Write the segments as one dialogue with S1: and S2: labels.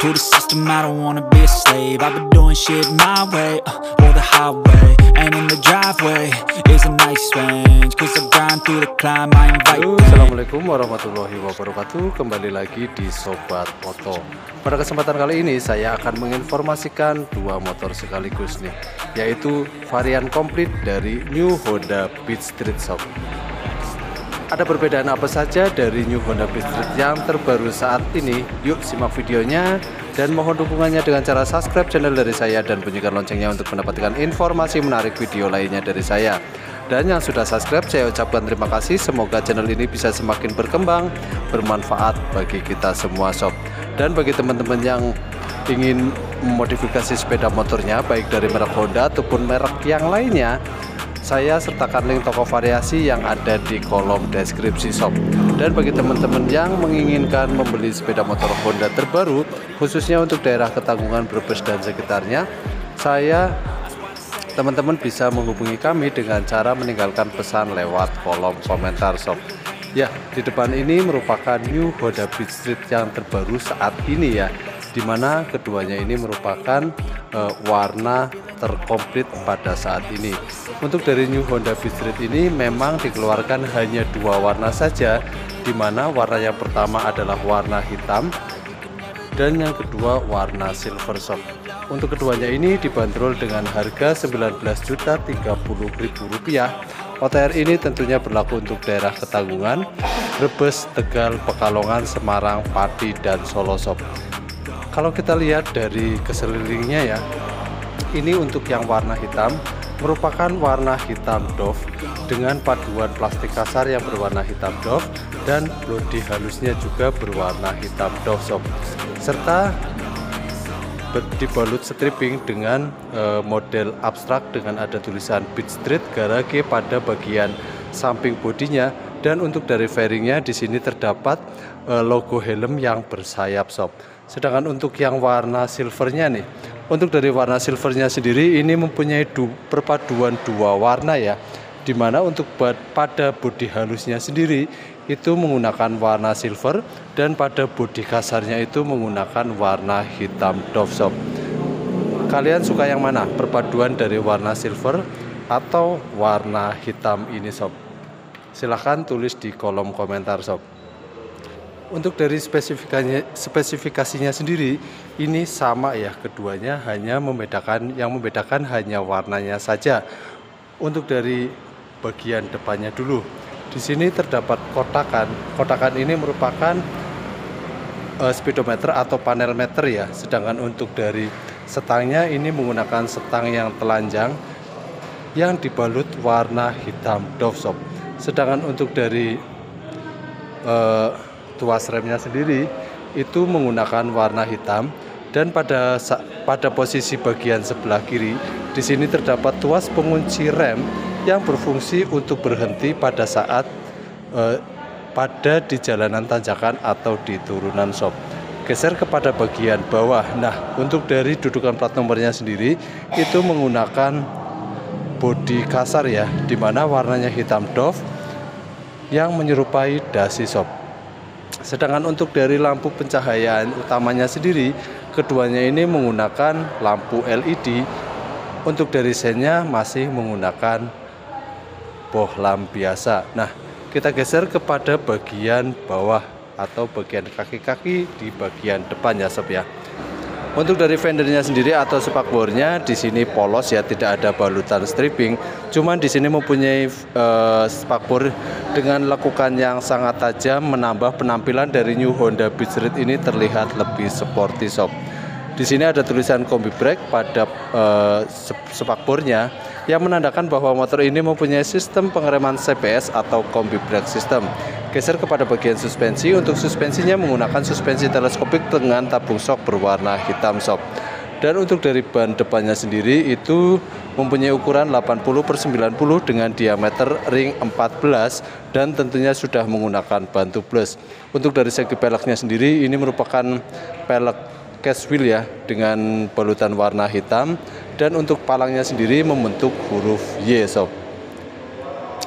S1: To the system, I don't wanna be a slave. I've been doing shit my way, uh, or the highway And in the driveway. Is a nice range Cause I grind through the climb, I invite
S2: Halo. Assalamualaikum warahmatullahi wabarakatuh. Kembali lagi di Sobat Moto. Pada kesempatan kali ini saya akan menginformasikan dua motor sekaligus nih Yaitu varian komplit dari New Honda Beat Street Shop ada perbedaan apa saja dari New Honda Beat yang terbaru saat ini? Yuk simak videonya dan mohon dukungannya dengan cara subscribe channel dari saya dan bunyikan loncengnya untuk mendapatkan informasi menarik video lainnya dari saya. Dan yang sudah subscribe saya ucapkan terima kasih. Semoga channel ini bisa semakin berkembang, bermanfaat bagi kita semua sob. Dan bagi teman-teman yang ingin memodifikasi sepeda motornya baik dari merek Honda ataupun merek yang lainnya saya sertakan link toko variasi yang ada di kolom deskripsi shop dan bagi teman-teman yang menginginkan membeli sepeda motor Honda terbaru khususnya untuk daerah Ketanggungan Brebes dan sekitarnya saya teman-teman bisa menghubungi kami dengan cara meninggalkan pesan lewat kolom komentar shop ya di depan ini merupakan New Honda Beat Street yang terbaru saat ini ya di mana keduanya ini merupakan uh, warna terkomplit pada saat ini. Untuk dari New Honda Beat Street ini memang dikeluarkan hanya dua warna saja di mana warna yang pertama adalah warna hitam dan yang kedua warna silver soft untuk keduanya ini dibanderol dengan harga 19.030.000 rupiah. OTR ini tentunya berlaku untuk daerah Ketanggungan, Brebes, Tegal, Pekalongan, Semarang, Pati, dan Solo Sob kalau kita lihat dari keselilingnya ya ini untuk yang warna hitam merupakan warna hitam doff dengan paduan plastik kasar yang berwarna hitam doff dan bodi halusnya juga berwarna hitam doff sob. Serta dibalut stripping dengan e, model abstrak dengan ada tulisan Beat Street Garage pada bagian samping bodinya. Dan untuk dari fairingnya di sini terdapat e, logo helm yang bersayap sob. Sedangkan untuk yang warna silvernya nih, untuk dari warna silvernya sendiri ini mempunyai du, perpaduan dua warna ya. Di mana untuk pada bodi halusnya sendiri itu menggunakan warna silver dan pada bodi kasarnya itu menggunakan warna hitam doff shop. Kalian suka yang mana? Perpaduan dari warna silver atau warna hitam ini sob? Silahkan tulis di kolom komentar sob untuk dari spesifikasinya, spesifikasinya sendiri ini sama ya keduanya hanya membedakan yang membedakan hanya warnanya saja. Untuk dari bagian depannya dulu di sini terdapat kotakan. Kotakan ini merupakan uh, speedometer atau panel meter ya. Sedangkan untuk dari setangnya ini menggunakan setang yang telanjang yang dibalut warna hitam doff sedangkan untuk dari uh, tuas remnya sendiri itu menggunakan warna hitam dan pada pada posisi bagian sebelah kiri di sini terdapat tuas pengunci rem yang berfungsi untuk berhenti pada saat eh, pada di jalanan tanjakan atau di turunan shop. Geser kepada bagian bawah. Nah, untuk dari dudukan plat nomornya sendiri itu menggunakan bodi kasar ya, di mana warnanya hitam doff yang menyerupai dasi shop. Sedangkan untuk dari lampu pencahayaan utamanya sendiri, keduanya ini menggunakan lampu LED. Untuk dari sennya masih menggunakan bohlam biasa. Nah, kita geser kepada bagian bawah atau bagian kaki-kaki di bagian depan ya sob ya. Untuk dari fendernya sendiri atau spakbornya di sini polos ya, tidak ada balutan stripping. Cuman di sini mempunyai uh, spakbor dengan lekukan yang sangat tajam menambah penampilan dari New Honda Beat Street ini terlihat lebih sporty sob. Di sini ada tulisan kombi brake pada uh, spakbornya yang menandakan bahwa motor ini mempunyai sistem pengereman CPS atau kombi brake system. Geser kepada bagian suspensi. Untuk suspensinya menggunakan suspensi teleskopik dengan tabung shock berwarna hitam sob. Dan untuk dari ban depannya sendiri itu mempunyai ukuran 80 per 90 dengan diameter ring 14 dan tentunya sudah menggunakan ban tubeless. Untuk dari segi peleknya sendiri ini merupakan pelek cash wheel ya dengan balutan warna hitam dan untuk palangnya sendiri membentuk huruf Y sob.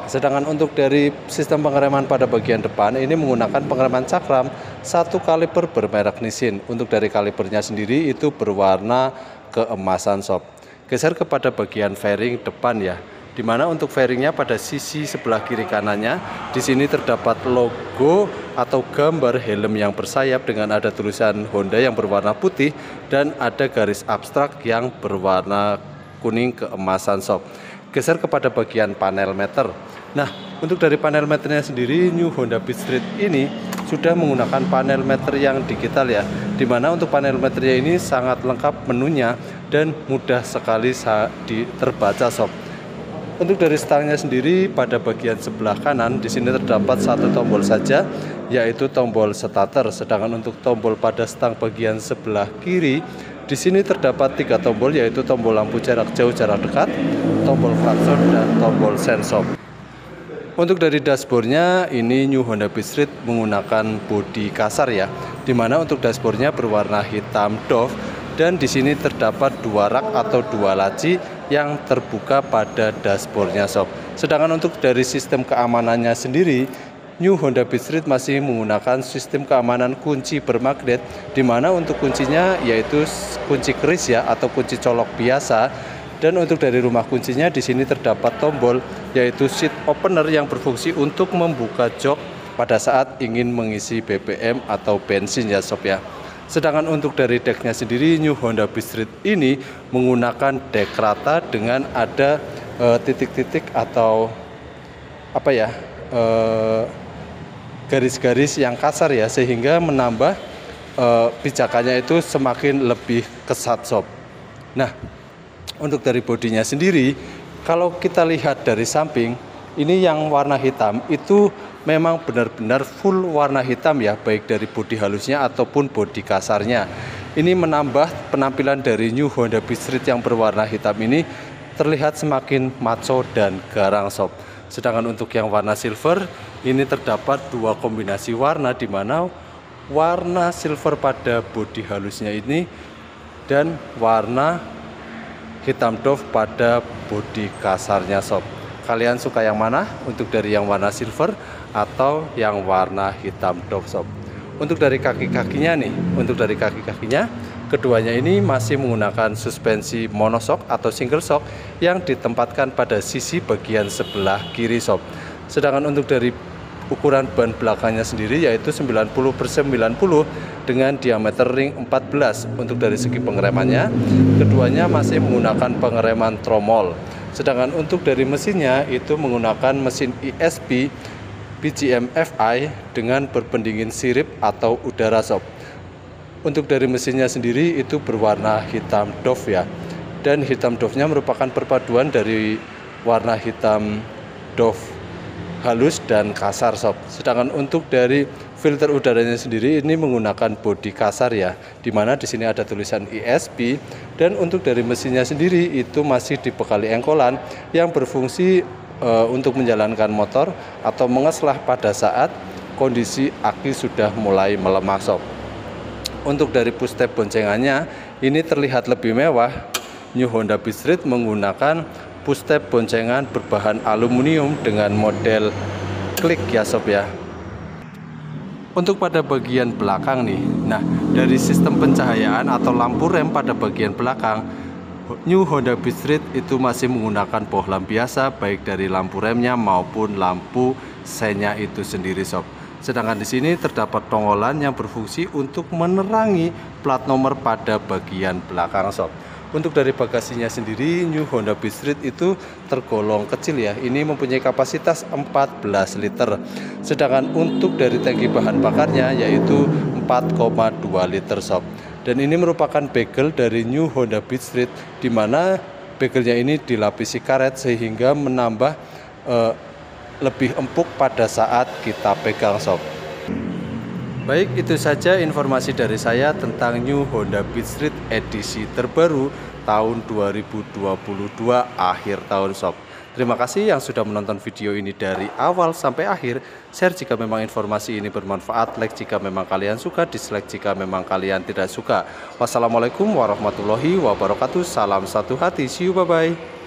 S2: Sedangkan untuk dari sistem pengereman pada bagian depan ini menggunakan pengereman cakram satu kaliper bermerek Nissin. Untuk dari kalipernya sendiri itu berwarna keemasan sob. Geser kepada bagian fairing depan ya. Di mana untuk fairingnya pada sisi sebelah kiri kanannya di sini terdapat logo atau gambar helm yang bersayap dengan ada tulisan Honda yang berwarna putih dan ada garis abstrak yang berwarna kuning keemasan sob. Geser kepada bagian panel meter. Nah, untuk dari panel meternya sendiri New Honda Beat Street ini sudah menggunakan panel meter yang digital ya. Di mana untuk panel meternya ini sangat lengkap menunya dan mudah sekali terbaca sob. Untuk dari stangnya sendiri pada bagian sebelah kanan di sini terdapat satu tombol saja yaitu tombol starter. Sedangkan untuk tombol pada stang bagian sebelah kiri di sini terdapat tiga tombol yaitu tombol lampu jarak jauh jarak dekat, tombol klakson dan tombol sensor. Untuk dari dashboardnya ini New Honda Beat Street menggunakan bodi kasar ya, di mana untuk dashboardnya berwarna hitam doff dan di sini terdapat dua rak atau dua laci yang terbuka pada dashboardnya sob. Sedangkan untuk dari sistem keamanannya sendiri, New Honda Beat Street masih menggunakan sistem keamanan kunci bermagnet, di mana untuk kuncinya yaitu kunci keris ya atau kunci colok biasa dan untuk dari rumah kuncinya di sini terdapat tombol yaitu seat opener yang berfungsi untuk membuka jok pada saat ingin mengisi BBM atau bensin ya sob ya. Sedangkan untuk dari decknya sendiri New Honda Beat Street ini menggunakan deck rata dengan ada eh, titik-titik uh, atau apa ya eh, garis-garis uh, yang kasar ya sehingga menambah uh, pijakannya itu semakin lebih kesat sob. Nah, untuk dari bodinya sendiri, kalau kita lihat dari samping, ini yang warna hitam itu memang benar-benar full warna hitam ya, baik dari bodi halusnya ataupun bodi kasarnya. Ini menambah penampilan dari New Honda Beat Street yang berwarna hitam ini terlihat semakin maco dan garang sob. Sedangkan untuk yang warna silver ini terdapat dua kombinasi warna di mana warna silver pada bodi halusnya ini dan warna hitam doff pada bodi kasarnya sob kalian suka yang mana? Untuk dari yang warna silver atau yang warna hitam doff sob untuk dari kaki-kakinya nih untuk dari kaki-kakinya keduanya ini masih menggunakan suspensi monosok atau single shock yang ditempatkan pada sisi bagian sebelah kiri sob. Sedangkan untuk dari ukuran ban belakangnya sendiri yaitu 90 per 90 dengan diameter ring 14 untuk dari segi pengeremannya keduanya masih menggunakan pengereman tromol sedangkan untuk dari mesinnya itu menggunakan mesin ESP BGM FI dengan berpendingin sirip atau udara sob untuk dari mesinnya sendiri itu berwarna hitam doff ya dan hitam doffnya merupakan perpaduan dari warna hitam doff halus dan kasar sob. Sedangkan untuk dari filter udaranya sendiri ini menggunakan bodi kasar ya, di mana di sini ada tulisan ESP dan untuk dari mesinnya sendiri itu masih dibekali engkolan yang berfungsi e, untuk menjalankan motor atau mengeslah pada saat kondisi aki sudah mulai melemah sob. Untuk dari push tab boncengannya ini terlihat lebih mewah. New Honda Beat Street menggunakan push tab boncengan berbahan aluminium dengan model klik ya sob ya untuk pada bagian belakang nih nah dari sistem pencahayaan atau lampu rem pada bagian belakang New Honda Beat Street itu masih menggunakan bohlam biasa baik dari lampu remnya maupun lampu senya itu sendiri sob. Sedangkan di sini terdapat tonggolan yang berfungsi untuk menerangi plat nomor pada bagian belakang sob untuk dari bagasinya sendiri New Honda Beat Street itu tergolong kecil ya. Ini mempunyai kapasitas 14 liter. Sedangkan untuk dari tangki bahan bakarnya yaitu 4,2 liter sob. Dan ini merupakan bagel dari New Honda Beat Street di mana bagelnya ini dilapisi karet sehingga menambah uh, lebih empuk pada saat kita pegang sob. Baik, itu saja informasi dari saya tentang New Honda Beat Street edisi terbaru tahun 2022 akhir tahun sob. Terima kasih yang sudah menonton video ini dari awal sampai akhir. Share jika memang informasi ini bermanfaat, like jika memang kalian suka, dislike jika memang kalian tidak suka. Wassalamualaikum warahmatullahi wabarakatuh. Salam satu hati. See you, bye-bye.